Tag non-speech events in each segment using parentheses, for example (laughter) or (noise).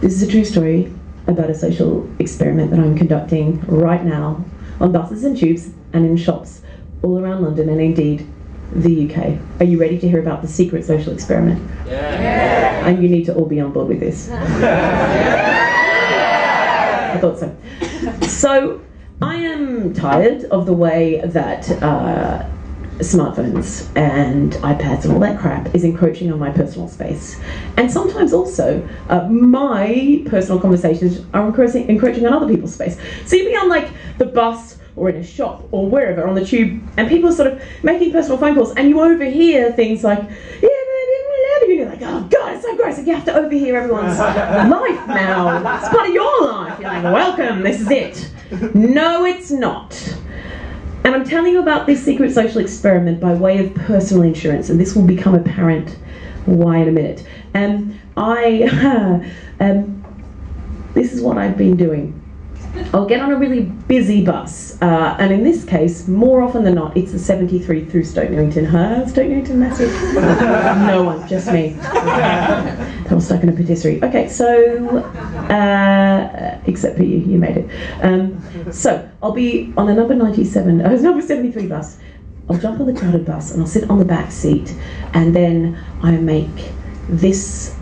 This is a true story about a social experiment that I'm conducting right now on buses and tubes and in shops all around London and indeed the UK. Are you ready to hear about the secret social experiment? Yeah. And you need to all be on board with this. (laughs) I thought so. So, I am tired of the way that uh, smartphones and iPads and all that crap is encroaching on my personal space. And sometimes also, uh, my personal conversations are encroaching, encroaching on other people's space. So you'd be on like the bus or in a shop or wherever on the tube, and people are sort of making personal phone calls, and you overhear things like, yeah, and you're like, oh god, it's so gross. Like you have to overhear everyone's (laughs) life now. It's part of your life. You're like, welcome, this is it. No, it's not. And I'm telling you about this secret social experiment by way of personal insurance, and this will become apparent why in a minute. And um, I, (laughs) um, this is what I've been doing. I'll get on a really busy bus, uh, and in this case, more often than not, it's the 73 through Stoke Newington. Huh? Stoke Newington massive? no one, just me. I was stuck in a patisserie. Okay, so, uh, except for you, you made it. Um, so, I'll be on a number 97, uh, (laughs) number 73 bus. I'll jump on the chartered bus and I'll sit on the back seat, and then I make this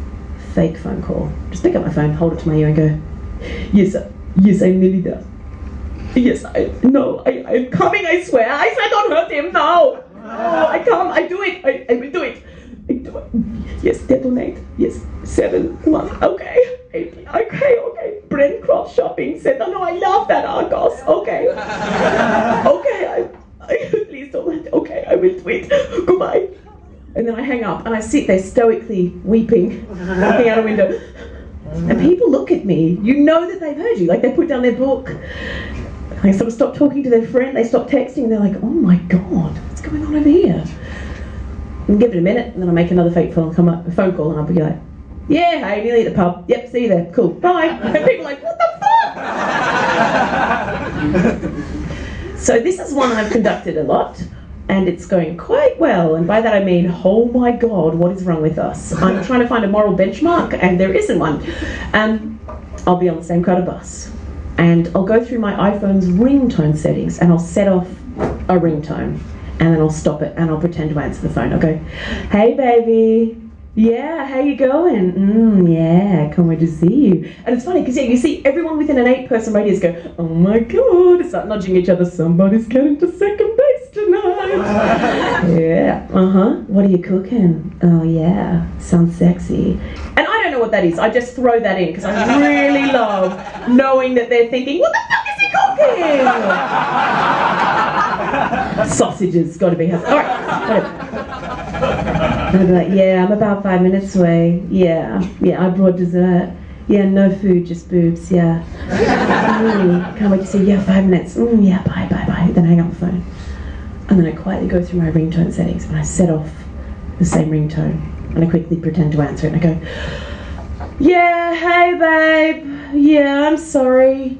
fake phone call. Just pick up my phone, hold it to my ear, and go, Yes, sir. Yes, I'm nearly there. Yes, I no, I, I'm coming, I swear. I said don't hurt him now. Oh, I come, I do it. I, I will do it. I do it. Yes, detonate. Yes, seven, one. Okay. Okay, okay. Brent Cross Shopping Center. Oh, no, I love that Argos. Okay. Okay, I, I please don't. Okay, I will do it. Goodbye. And then I hang up and I sit there stoically weeping, looking out a window. And people look at me, you know that they've heard you. Like they put down their book. They sort of stop talking to their friend, they stop texting, they're like, oh my god, what's going on over here? And give it a minute, and then I make another fake phone come up, a phone call, and I'll be like, yeah, hey, nearly at the pub. Yep, see you there. Cool. Bye. (laughs) And people are like, what the fuck? (laughs) so this is one I've conducted a lot and it's going quite well. And by that I mean, oh my God, what is wrong with us? I'm (laughs) trying to find a moral benchmark, and there isn't one. Um, I'll be on the same of bus, and I'll go through my iPhone's ringtone settings, and I'll set off a ringtone, and then I'll stop it, and I'll pretend to answer the phone. I'll go, "Hey, baby." Yeah, how you going? Mm, yeah, can't wait to see you. And it's funny because yeah, you see everyone within an eight-person radius go, "Oh my god!" Start nudging each other. Somebody's getting to second base. (laughs) yeah. Uh huh. What are you cooking? Oh yeah, sounds sexy. And I don't know what that is. I just throw that in because I really (laughs) love knowing that they're thinking, "What the fuck is he cooking?" Sausages, got to be. All right, whatever. I'd be like, yeah, I'm about five minutes away. Yeah, yeah, I brought dessert. Yeah, no food, just boobs, yeah. (laughs) mm, can't wait to see you. Yeah, five minutes. Mm, yeah, bye, bye, bye. Then hang up the phone. And then I quietly go through my ringtone settings and I set off the same ringtone. And I quickly pretend to answer it and I go, yeah, hey, babe. Yeah, I'm sorry.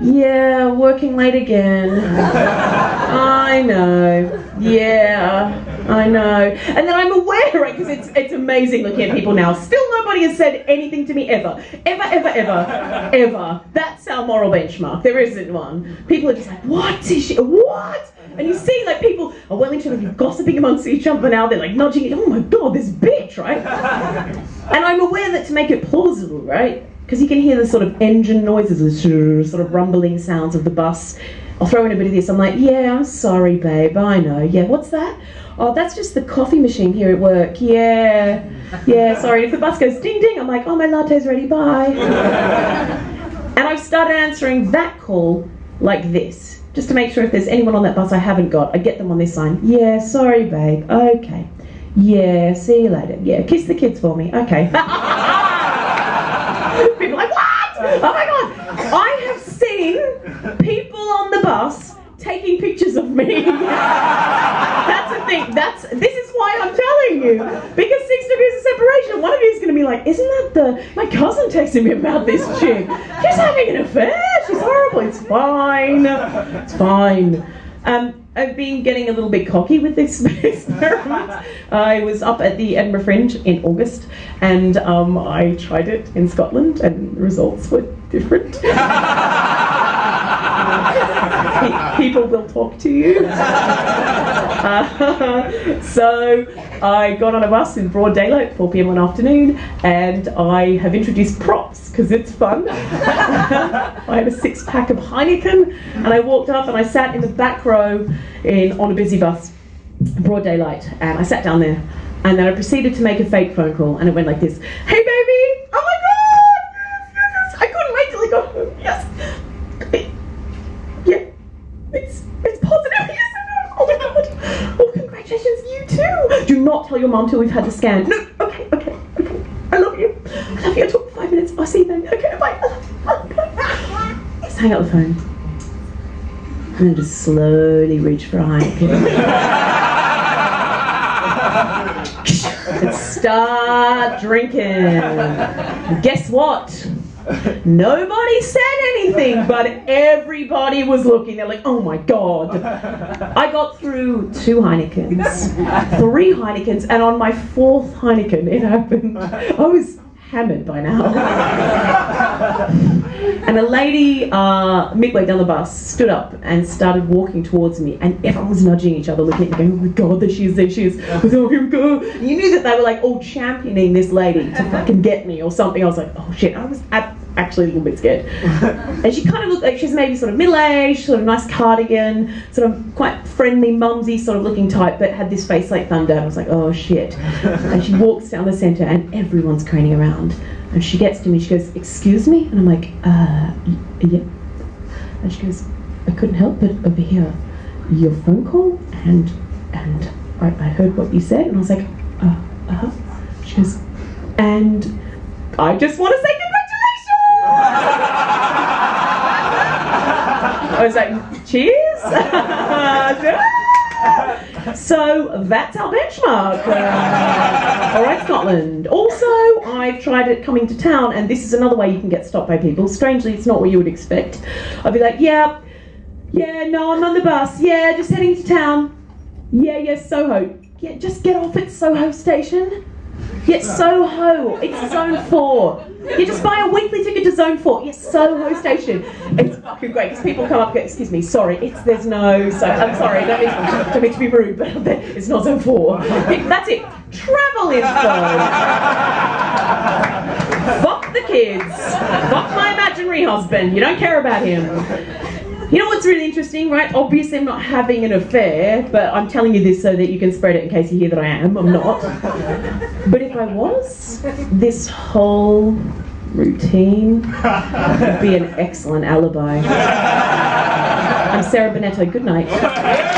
Yeah, working late again. (laughs) I know. Yeah, I know. And then I'm aware, right? Because it's it's amazing looking at people now. Still, nobody has said anything to me ever, ever, ever, ever, ever. That's our moral benchmark. There isn't one. People are just like, what is she? What? And you see, like people are well into like, gossiping amongst each other now. They're like nudging it. Oh my god, this bitch, right? (laughs) And I'm aware that to make it plausible, right? because you can hear the sort of engine noises, the sort of rumbling sounds of the bus. I'll throw in a bit of this. I'm like, yeah, I'm sorry, babe. I know. Yeah, what's that? Oh, that's just the coffee machine here at work. Yeah, yeah. Sorry. If the bus goes ding ding, I'm like, oh, my latte's ready. Bye. (laughs) and I've started answering that call like this, just to make sure if there's anyone on that bus I haven't got, I get them on this line. Yeah, sorry, babe. Okay. Yeah, see you later. Yeah, kiss the kids for me. Okay. (laughs) People like, what? Oh my god! I have seen people on the bus taking pictures of me. (laughs) That's the thing. That's this is why I'm telling you. Because six degrees of separation, one of you is going to be like, isn't that the my cousin texting me about this chick? She's having an affair. She's horrible. It's fine. It's fine. Um, I've been getting a little bit cocky with this (laughs) experiment. I was up at the Edinburgh Fringe in August, and um, I tried it in Scotland, and the results were different. (laughs) People will talk to you. (laughs) So I got on a bus in broad daylight, 4 p.m. one afternoon, and I have introduced props because it's fun. (laughs) I had a six pack of Heineken, and I walked up and I sat in the back row in on a busy bus, broad daylight, and I sat down there. And then I proceeded to make a fake phone call, and it went like this: "Hey, baby! Oh my God! Yes, yes, yes! I couldn't wait till he got home. Yes, yeah, it's it's positive. Yes, I know. Oh my God! Oh, congratulations, you too. Do tell your mom till we've had the scan. No, okay, okay, okay. I love you. I love you. I'll talk for five minutes. I'll see you then. Okay, bye. I. Just hang up the phone. And then just slowly reach for a Heineken. (laughs) and start drinking. Guess what? Nobody said anything, but everybody was looking. They're like, oh my god. I got through two Heinekens, three Heinekens, and on my fourth Heineken, it happened. I was hammered by now. (laughs) and a lady, uh, midway down the bus, stood up and started walking towards me, and everyone was nudging each other, looking at me, going, "Oh my god, there she is, there she is!" "Oh, here we go!" You knew that they were like all championing this lady to fucking get me or something. I was like, "Oh shit!" I was at, actually a little bit scared. (laughs) and she kind of looked like she's maybe sort of middle-aged, sort of nice cardigan, sort of quite friendly, mumsy sort of looking type, but had this face like thunder. And I was like, "Oh shit!" and she walks down the centre, and everyone's craning around. And she gets to me, she goes, Excuse me? And I'm like, Uh, yeah. And she goes, I couldn't help but overhear your phone call, and and I, I heard what you said, and I was like, Uh, uh huh. She goes, And I just want to say I was like, Cheers! (laughs) So that's our benchmark. Uh, all right, Scotland. Also, I've tried it coming to town, and this is another way you can get stopped by people. Strangely, it's not what you would expect. I'd be like, yeah, yeah, no, I'm on the bus. Yeah, just heading to town. Yeah, yeah, Soho. Yeah, just get off at Soho station. Yeah, Soho. It's Zone 4. You just buy a weekly ticket to Zone 4. Yes, Soho Station. It's fucking great because people come up and go, excuse me, sorry, it's there's no so I'm sorry, don't don't mean to be rude, but (laughs) it's not Zone 4. It- (laughs) that's it. Travel info. Fuck the kids. Fuck my imaginary husband. You don't care about him. You know what's really interesting, right? Obviously, I'm not having an affair, but I'm telling you this so that you can spread it in case you hear that I am. I'm not. (laughs) But if I was, this whole routine would be an excellent alibi. (laughs) I'm Sarah Bennetto. Good night. (laughs)